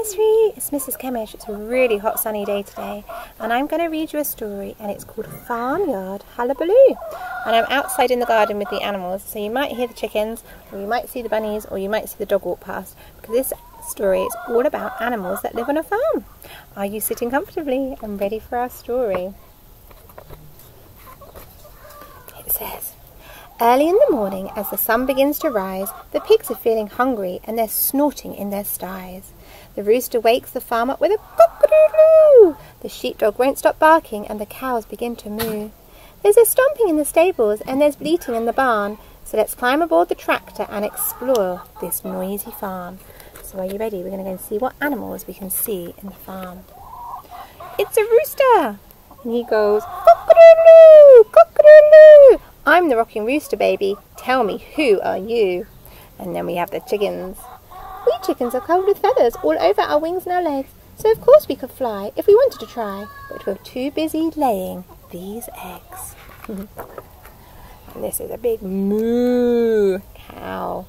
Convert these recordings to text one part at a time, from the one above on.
Nursery! It's Mrs. Kemmish. It's a really hot sunny day today and I'm going to read you a story and it's called Farmyard Hullabaloo and I'm outside in the garden with the animals so you might hear the chickens or you might see the bunnies or you might see the dog walk past because this story is all about animals that live on a farm. Are you sitting comfortably and ready for our story? It says Early in the morning, as the sun begins to rise, the pigs are feeling hungry and they're snorting in their sties. The rooster wakes the farm up with a cock-a-doodle-doo. The sheepdog won't stop barking and the cows begin to moo. There's a stomping in the stables and there's bleating in the barn. So let's climb aboard the tractor and explore this noisy farm. So are you ready? We're going to go and see what animals we can see in the farm. It's a rooster! And he goes, cock-a-doodle-doo, cock-a-doodle-doo. I'm the rocking rooster, baby. Tell me, who are you? And then we have the chickens. Chickens are covered with feathers all over our wings and our legs, so of course we could fly if we wanted to try, but we're too busy laying these eggs. and this is a big moo cow.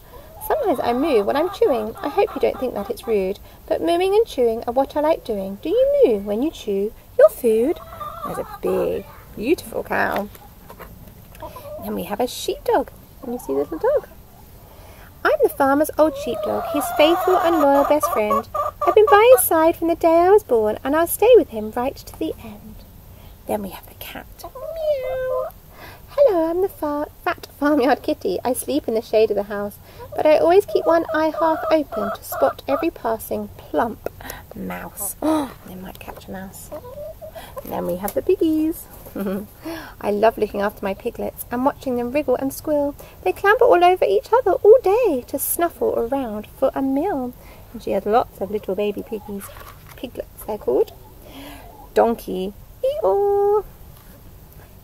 Sometimes I moo when I'm chewing. I hope you don't think that it's rude, but mooing and chewing are what I like doing. Do you moo when you chew your food? There's a big, beautiful cow. And we have a sheepdog. Can you see the little dog? The farmer's old sheepdog, his faithful and loyal best friend. I've been by his side from the day I was born, and I'll stay with him right to the end. Then we have the cat. Meow. Hello, I'm the far fat farmyard kitty. I sleep in the shade of the house, but I always keep one eye half open to spot every passing plump mouse. Oh, they might catch a mouse. And then we have the piggies. I love looking after my piglets and watching them wriggle and squeal. They clamber all over each other all day to snuffle around for a meal. And she has lots of little baby piggies. Piglets, they're called. Donkey. Eeyore.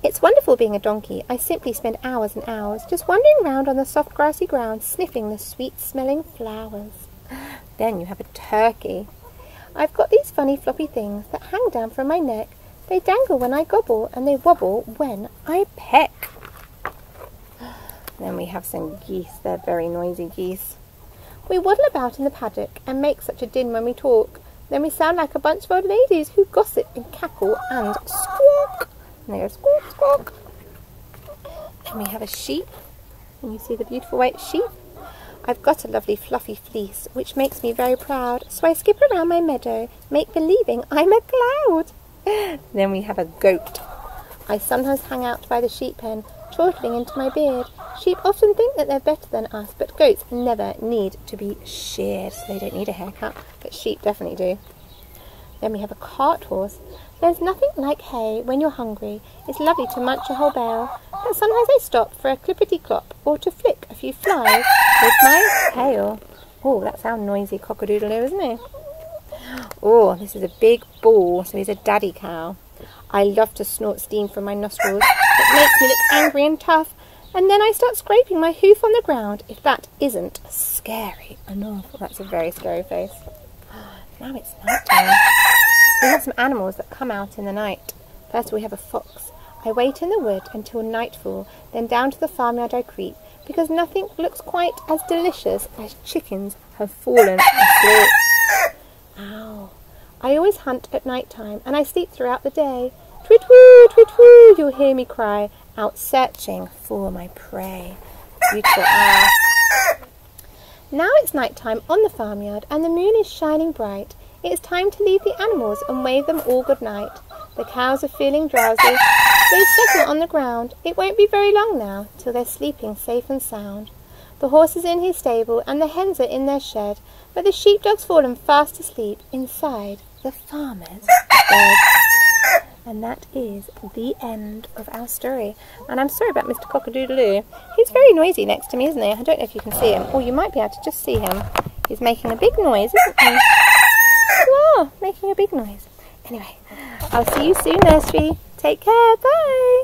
It's wonderful being a donkey. I simply spend hours and hours just wandering round on the soft grassy ground, sniffing the sweet-smelling flowers. Then you have a turkey. I've got these funny floppy things that hang down from my neck they dangle when I gobble, and they wobble when I peck. Then we have some geese. They're very noisy geese. We waddle about in the paddock and make such a din when we talk. Then we sound like a bunch of old ladies who gossip and cackle and squawk. And they go squawk, squawk. Then we have a sheep. And you see the beautiful white sheep? I've got a lovely fluffy fleece, which makes me very proud. So I skip around my meadow, make believing I'm a cloud. then we have a goat. I sometimes hang out by the sheep pen, chortling into my beard. Sheep often think that they're better than us, but goats never need to be sheared, so they don't need a haircut, but sheep definitely do. Then we have a cart horse. There's nothing like hay when you're hungry. It's lovely to munch a whole bale, but sometimes I stop for a clippity-clop or to flick a few flies with my tail. Oh, that sounds noisy cock-a-doodle-doo, isn't it? Oh, this is a big ball, so he's a daddy cow. I love to snort steam from my nostrils. It makes me look angry and tough. And then I start scraping my hoof on the ground, if that isn't scary enough. That's a very scary face. Now it's night time. We have some animals that come out in the night. First we have a fox. I wait in the wood until nightfall, then down to the farmyard I creep, because nothing looks quite as delicious as chickens have fallen asleep. Hunt at night time, and I sleep throughout the day. Twit-woo, twit-woo, you'll hear me cry, out searching for my prey. Beautiful. Now it's night time on the farmyard, and the moon is shining bright. It is time to leave the animals and wave them all good night. The cows are feeling drowsy. They settle on the ground. It won't be very long now till they're sleeping safe and sound. The horse is in his stable, and the hens are in their shed, but the sheepdog's fallen fast asleep inside the farmer's. And that is the end of our story. And I'm sorry about Mr. Cockadoodaloo. He's very noisy next to me, isn't he? I don't know if you can see him. Or you might be able to just see him. He's making a big noise, isn't he? Are making a big noise. Anyway, I'll see you soon, nursery. Take care. Bye.